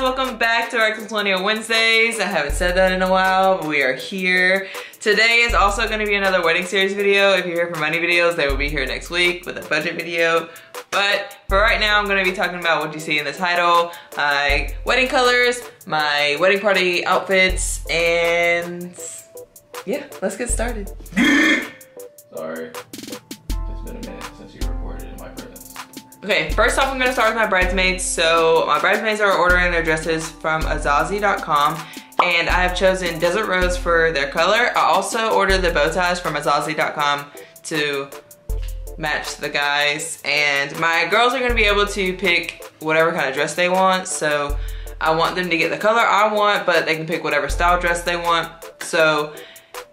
guys, welcome back to our Millennial Wednesdays. I haven't said that in a while, but we are here. Today is also gonna be another wedding series video. If you're here for money videos, they will be here next week with a budget video. But for right now, I'm gonna be talking about what you see in the title, my wedding colors, my wedding party outfits, and yeah, let's get started. Sorry. Okay, first off, I'm gonna start with my bridesmaids. So my bridesmaids are ordering their dresses from Azazie.com and I have chosen Desert Rose for their color. I also ordered the bow ties from Azazie.com to match the guys. And my girls are gonna be able to pick whatever kind of dress they want. So I want them to get the color I want, but they can pick whatever style dress they want. So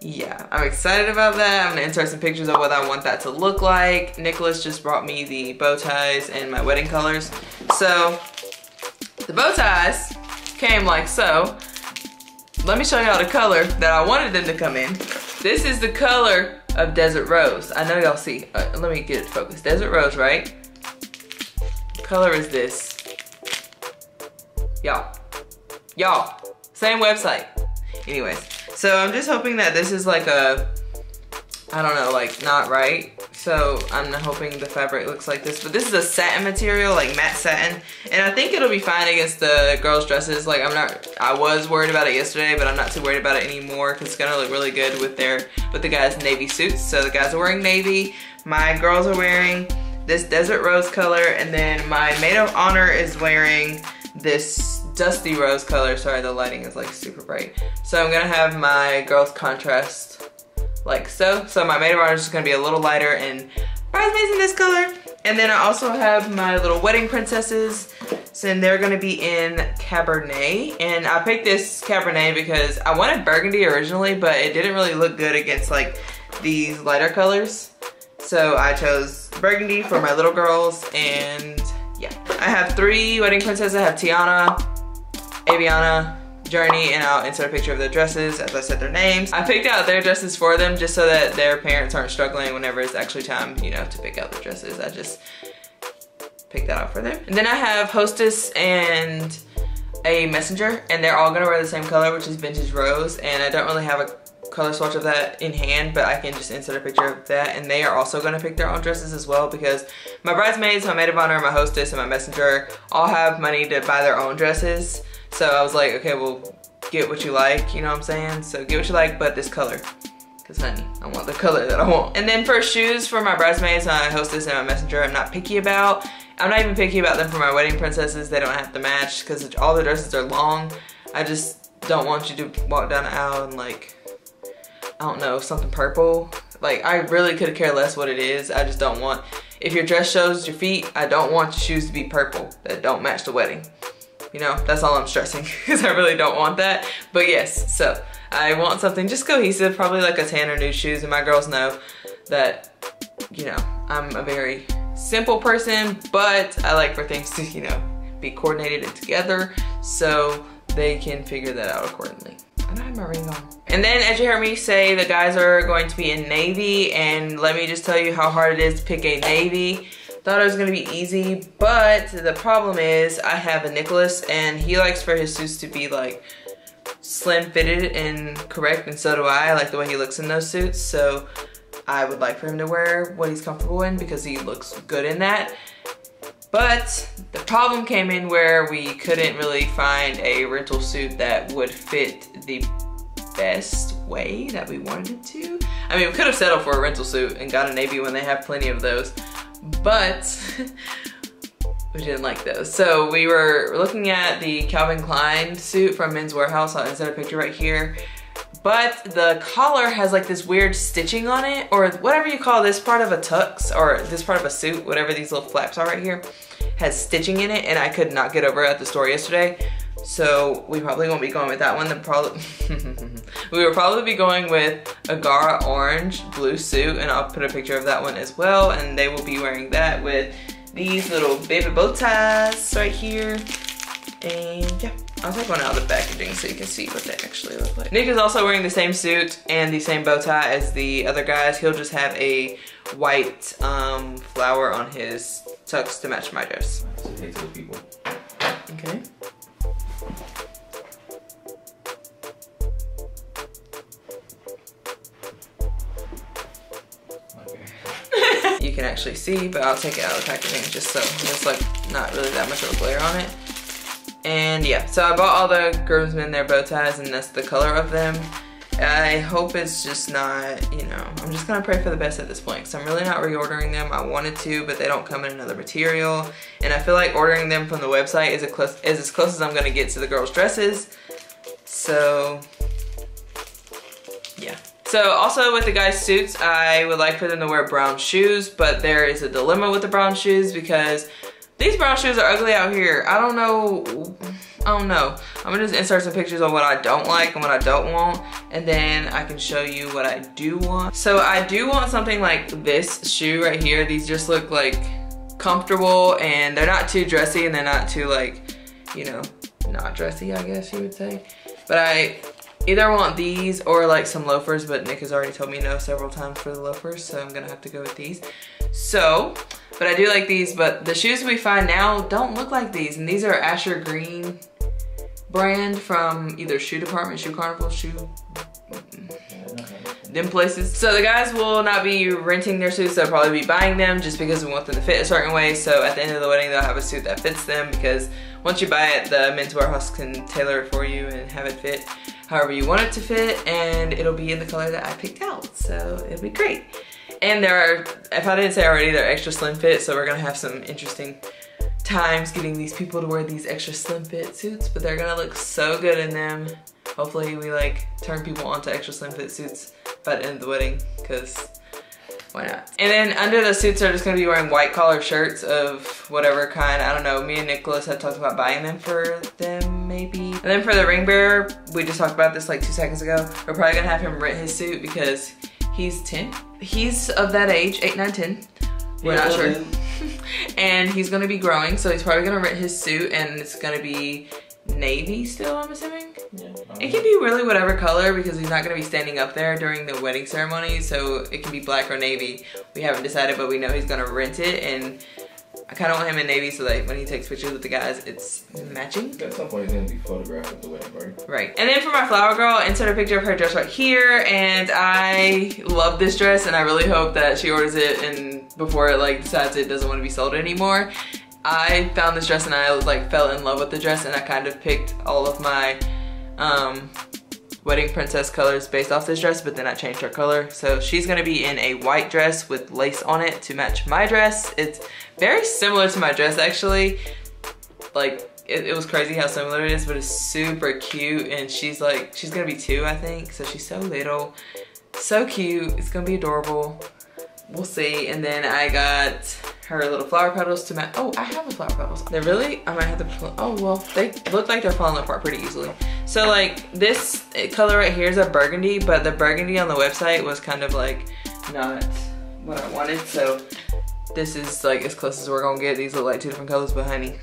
yeah, I'm excited about that. I'm gonna insert some pictures of what I want that to look like. Nicholas just brought me the bow ties and my wedding colors. So the bow ties came like so. Let me show y'all the color that I wanted them to come in. This is the color of Desert Rose. I know y'all see, uh, let me get it focused. Desert Rose, right? color is this. Y'all, y'all, same website. Anyways, so I'm just hoping that this is like a, I don't know, like not right. So I'm hoping the fabric looks like this, but this is a satin material, like matte satin. And I think it'll be fine against the girls' dresses. Like I'm not, I was worried about it yesterday, but I'm not too worried about it anymore because it's gonna look really good with their, with the guys' navy suits. So the guys are wearing navy. My girls are wearing this desert rose color. And then my maid of honor is wearing this dusty rose color. Sorry, the lighting is like super bright. So I'm gonna have my girls contrast like so. So my maid of honor is just gonna be a little lighter and bridesmaids in this color. And then I also have my little wedding princesses. So and they're gonna be in Cabernet. And I picked this Cabernet because I wanted burgundy originally, but it didn't really look good against like these lighter colors. So I chose burgundy for my little girls and yeah. I have three wedding princesses. I have Tiana, Aviana, Journey, and I'll insert a picture of their dresses as I said their names. I picked out their dresses for them just so that their parents aren't struggling whenever it's actually time, you know, to pick out the dresses. I just picked that out for them. And then I have Hostess and a Messenger, and they're all gonna wear the same color, which is Vintage Rose, and I don't really have a color swatch of that in hand, but I can just insert a picture of that. And they are also gonna pick their own dresses as well because my bridesmaids, my maid of honor, my hostess, and my messenger all have money to buy their own dresses. So I was like, okay, well, get what you like, you know what I'm saying? So get what you like, but this color. Cause honey, I want the color that I want. And then for shoes for my bridesmaids, my hostess, and my messenger, I'm not picky about. I'm not even picky about them for my wedding princesses. They don't have to match because all the dresses are long. I just don't want you to walk down the aisle and like, I don't know, something purple. Like I really could care less what it is. I just don't want, if your dress shows your feet, I don't want your shoes to be purple that don't match the wedding. You know, that's all I'm stressing because I really don't want that. But yes, so I want something just cohesive, probably like a tan or nude shoes. And my girls know that, you know, I'm a very simple person, but I like for things to, you know, be coordinated and together so they can figure that out accordingly. And I don't have my ring on. And then as you heard me say, the guys are going to be in navy and let me just tell you how hard it is to pick a navy. Thought it was gonna be easy, but the problem is I have a Nicholas and he likes for his suits to be like slim fitted and correct and so do I. I like the way he looks in those suits. So I would like for him to wear what he's comfortable in because he looks good in that. But the problem came in where we couldn't really find a rental suit that would fit the best way that we wanted to. I mean, we could have settled for a rental suit and got a navy when they have plenty of those, but we didn't like those. So we were looking at the Calvin Klein suit from Men's Wearhouse. I'll insert a picture right here. But the collar has like this weird stitching on it or whatever you call this part of a tux or this part of a suit, whatever these little flaps are right here, has stitching in it and I could not get over at the store yesterday. So we probably won't be going with that one. The we will probably be going with a Gara orange blue suit and I'll put a picture of that one as well. And they will be wearing that with these little baby bow ties right here. And yeah, I'll take one out of the packaging so you can see what they actually look like. Nick is also wearing the same suit and the same bow tie as the other guys. He'll just have a white um, flower on his tux to match my dress. Okay. you can actually see, but I'll take it out of the packaging just so there's like not really that much of a glare on it. And yeah, so I bought all the groomsmen their bow ties and that's the color of them. I hope it's just not, you know, I'm just gonna pray for the best at this point because I'm really not reordering them. I wanted to, but they don't come in another material. And I feel like ordering them from the website is, close, is as close as I'm gonna get to the girls' dresses. So, yeah. So also with the guys' suits, I would like for them to wear brown shoes, but there is a dilemma with the brown shoes because these brown shoes are ugly out here. I don't know I don't know. I'm gonna just insert some pictures of what I don't like and what I don't want, and then I can show you what I do want. So I do want something like this shoe right here. These just look like comfortable and they're not too dressy and they're not too like, you know, not dressy, I guess you would say. But I either want these or like some loafers, but Nick has already told me no several times for the loafers, so I'm gonna have to go with these. So, but I do like these, but the shoes we find now don't look like these, and these are Asher Green brand from either Shoe Department, Shoe Carnival, Shoe mm, them places. So the guys will not be renting their suits, they'll probably be buying them just because we want them to fit a certain way. So at the end of the wedding, they'll have a suit that fits them because once you buy it, the Men's Wearhouse can tailor it for you and have it fit however you want it to fit and it'll be in the color that I picked out. So it'll be great. And there are, if I didn't say already, they're extra slim fit, so we're gonna have some interesting times getting these people to wear these extra slim fit suits, but they're gonna look so good in them. Hopefully we like turn people onto extra slim fit suits by the end of the wedding, because why not? And then under the suits are just gonna be wearing white collar shirts of whatever kind. I don't know, me and Nicholas had talked about buying them for them maybe. And then for the ring bearer, we just talked about this like two seconds ago. We're probably gonna have him rent his suit because he's 10. He's of that age, 8, 9, 10. We're yeah, not sure. and he's gonna be growing, so he's probably gonna rent his suit and it's gonna be navy still, I'm assuming. Yeah, it can be really whatever color because he's not gonna be standing up there during the wedding ceremony, so it can be black or navy. We haven't decided, but we know he's gonna rent it and I kind of want him in navy so that when he takes pictures with the guys, it's matching. At some point, he's gonna be photographed at the wedding party. Right. And then for my flower girl, I insert a picture of her dress right here. And I love this dress and I really hope that she orders it and before it like decides it doesn't want to be sold anymore. I found this dress and I like fell in love with the dress and I kind of picked all of my um, wedding princess colors based off this dress, but then I changed her color. So she's gonna be in a white dress with lace on it to match my dress. It's very similar to my dress actually. Like, it, it was crazy how similar it is, but it's super cute. And she's like, she's gonna be two, I think. So she's so little, so cute. It's gonna be adorable. We'll see. And then I got her little flower petals to match. Oh, I have the flower petals. They're really, I might have to, oh, well, they look like they're falling apart pretty easily. So like this color right here is a burgundy, but the burgundy on the website was kind of like not what I wanted. So this is like as close as we're gonna get. These look like two different colors, but honey,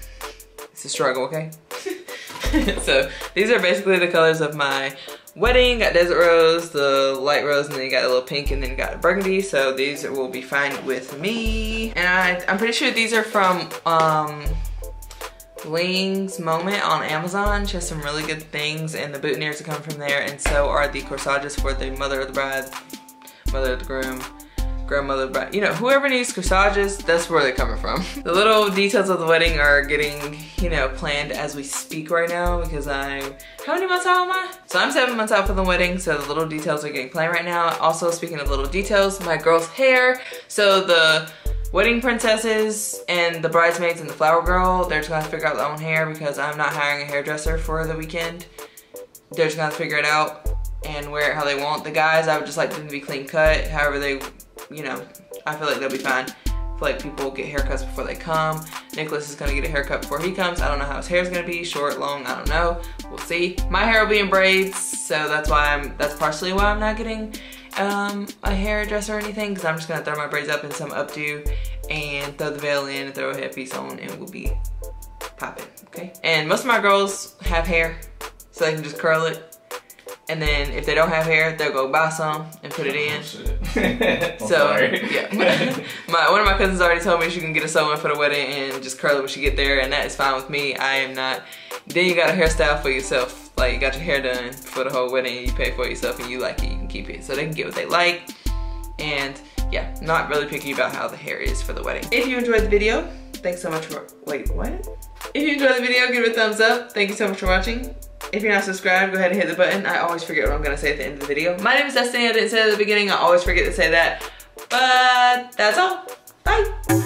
it's a struggle, okay? so these are basically the colors of my wedding. Got desert rose, the light rose, and then you got a little pink, and then you got burgundy. So these will be fine with me. And I, I'm pretty sure these are from um, Ling's Moment on Amazon. She has some really good things, and the boutonnieres are coming from there, and so are the corsages for the mother of the bride, mother of the groom grandmother, but you know, whoever needs corsages, that's where they're coming from. the little details of the wedding are getting, you know, planned as we speak right now because I'm, how many months out am I? So I'm seven months out for the wedding, so the little details are getting planned right now. Also, speaking of little details, my girl's hair. So the wedding princesses and the bridesmaids and the flower girl, they're just gonna figure out their own hair because I'm not hiring a hairdresser for the weekend. They're just gonna figure it out and wear it how they want. The guys, I would just like them to be clean cut, however they you know, I feel like they'll be fine. I feel like people get haircuts before they come. Nicholas is gonna get a haircut before he comes. I don't know how his hair's gonna be, short, long, I don't know. We'll see. My hair will be in braids, so that's why I'm, that's partially why I'm not getting um, a hairdresser or anything, because I'm just gonna throw my braids up in some updo and throw the veil in and throw a headpiece on and we'll be popping, okay? And most of my girls have hair, so they can just curl it and then if they don't have hair, they'll go buy some and put it in. Oh, so yeah, my one of my cousins already told me she can get a sew-in for the wedding and just curl it when she get there, and that is fine with me. I am not. Then you got a hairstyle for yourself. Like you got your hair done for the whole wedding, you pay for yourself, and you like it, you can keep it. So they can get what they like. And yeah, not really picky about how the hair is for the wedding. If you enjoyed the video, thanks so much for, wait, what? If you enjoyed the video, give it a thumbs up. Thank you so much for watching. If you're not subscribed, go ahead and hit the button. I always forget what I'm gonna say at the end of the video. My name is Destiny, I didn't say at the beginning, I always forget to say that. But that's all, bye.